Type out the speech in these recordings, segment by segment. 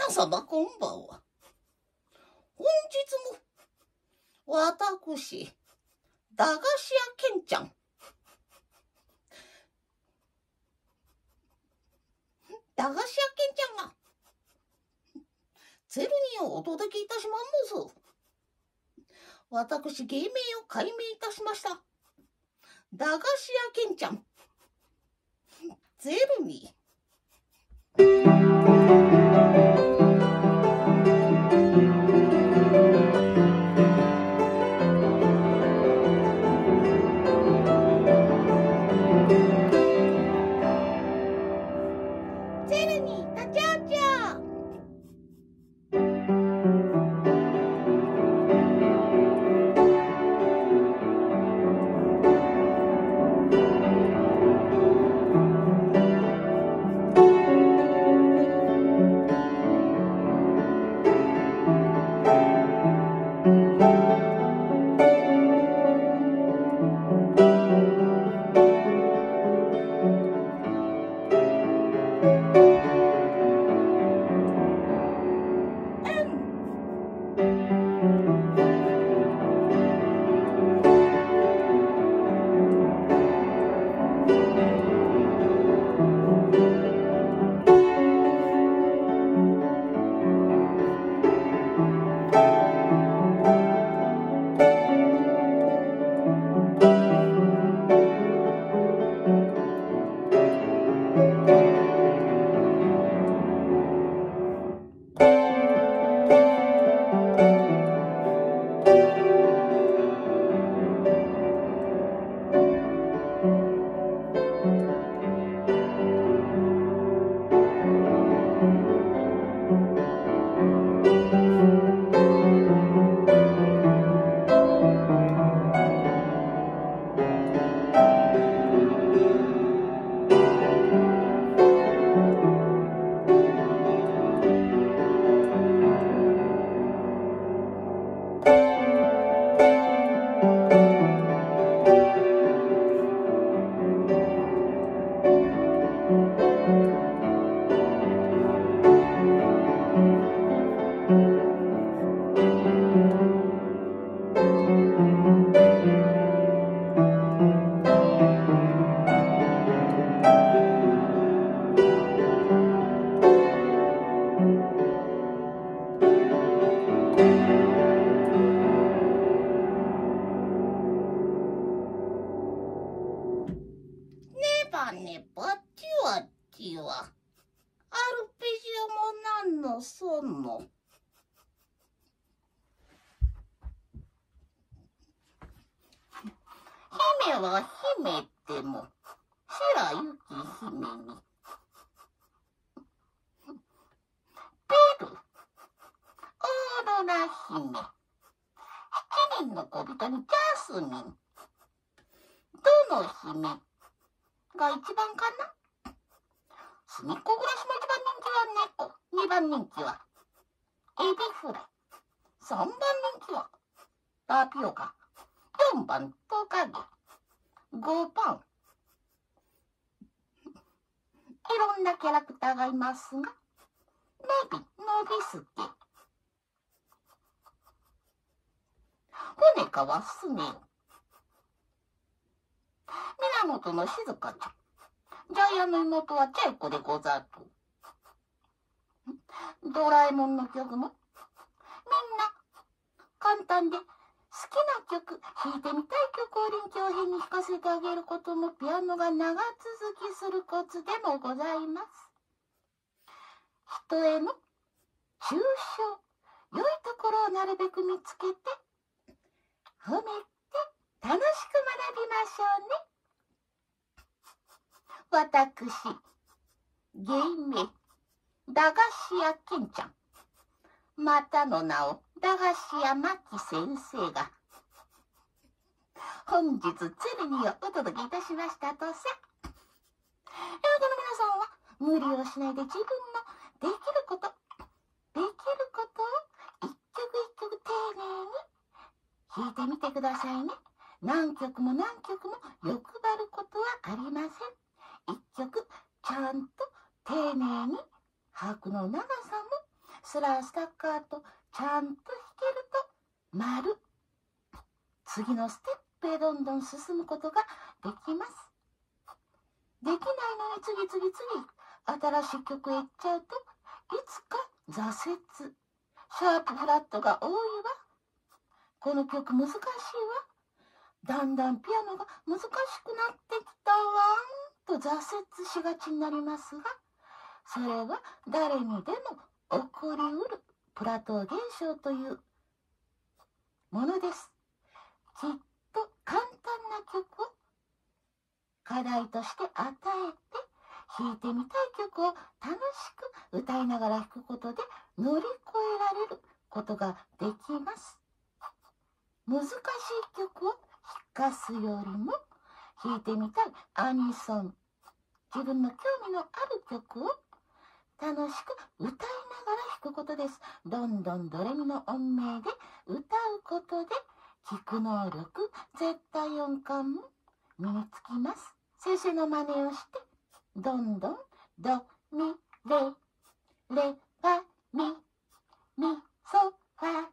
皆様こんばんは。本日も、私、駄菓子屋けんちゃん。駄菓子屋けんちゃんが、ゼルニをお届けいたします。私、芸名を改名いたしました。駄菓子屋けんちゃん。ゼルニゼねばねばちわちわ。アルペジオもなんのその。姫は姫でも、白雪姫に。ベル、オーロラ姫、七人の小人にジャスミン。どの姫が一番かな？隅っこ暮らしの一番人気は猫。二番人気はエビフライ。三番人気はタピオカ。四番トカゲ。五番。いろんなキャラクターがいますが、のび、のびすけ。骨川すねよ。源の静香ちゃん。ジャイアンの妹はチャイコでござる。ドラえもんの曲も、みんな、簡単で、好きな曲、弾いてみたい曲を臨機応変に弾かせてあげることも、ピアノが長続きするコツでもございます。人への抽象、良いところをなるべく見つけて、褒めて、楽しく学びましょうね。私、芸名、駄菓子屋金ちゃん。またの名を、駄菓子屋真紀先生が、本日、ツルニをお届けいたしましたとさ。映画の皆さんは、無理をしないで自分のできること、できることを一曲一曲丁寧に弾いてみてくださいね。何曲も何曲も欲張ることはありません。一曲ちゃんと丁寧に拍の長さもスラースタッカーとちゃんと弾けると丸。次のステップへどんどん進むことができます。できないのに次々次新しい曲へ行っちゃうといつか挫折。シャープフラットが多いわ。この曲難しいわ。だんだんピアノが難しくなってきたわと挫折しがちになりますが、それは誰にでも起こりうるプラトー現象というものです。きっと簡単な曲を課題として与えて弾いてみたい曲を楽しく歌いながら弾くことで乗り越えられることができます。難しい曲を弾かすよりも弾いてみたいアニソン、自分の興味のある曲を楽しく歌いながら弾くことです。どんどんドレミの音名で歌うことで聞く能力、絶対音感も身につきます。先生の真似をして、どんどんド、ミ、レ、レ、ファ、ミ、ミ、ソ、ファ、ラ、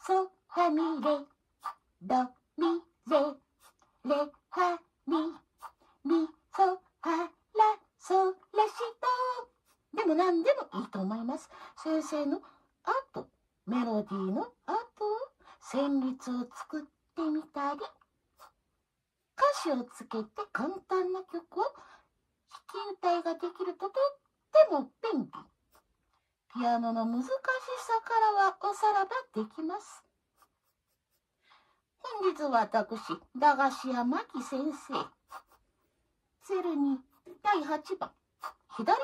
ソ、ファミレ、ド、ミ、レ、レ、ファ、ミ、ミ、ソ、ファ、ラ、ソ、ラ、シド。でも何でもいいと思います。先生の後、メロディーの後を旋律を作ってみたり、歌詞をつけて簡単な曲を弾き歌いができるととっても便利。ピアノの難しさからはおさらばできます。本日私、駄菓子屋牧先生、ゼルに第8番、左手の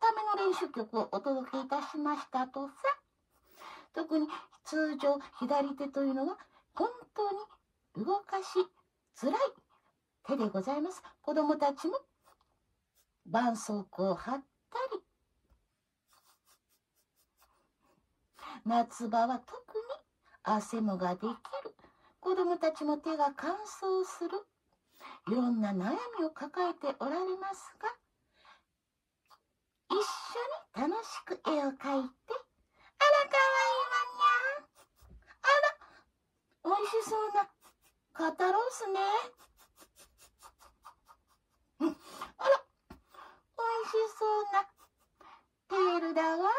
ための練習曲をお届けいたしましたとさ。特に通常左手というのは本当に動かしづらい手でございます。子供たちも絆創膏を貼ったり夏場は特に汗もができる。子供たちも手が乾燥する。いろんな悩みを抱えておられますが一緒に楽しく絵を描いてあらかわいいわにゃあらおいしそうな肩ロースねうんあらおいしそうなテールだわ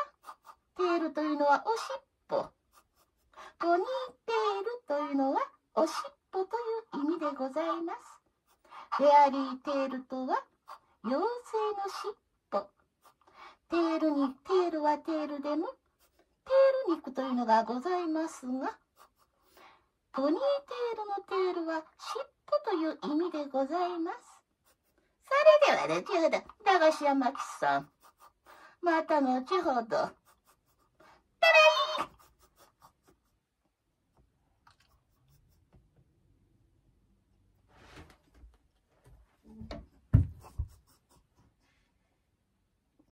テールというのはおしっぽポニーテールというのはおしっぽという意味でございます。フェアリーテールとは妖精の尻尾。テールにテールはテールでもテール肉というのがございますが、ポニーテールのテールは尻尾という意味でございます。それでは後ほど、駄菓子屋巻さん。また後ほど。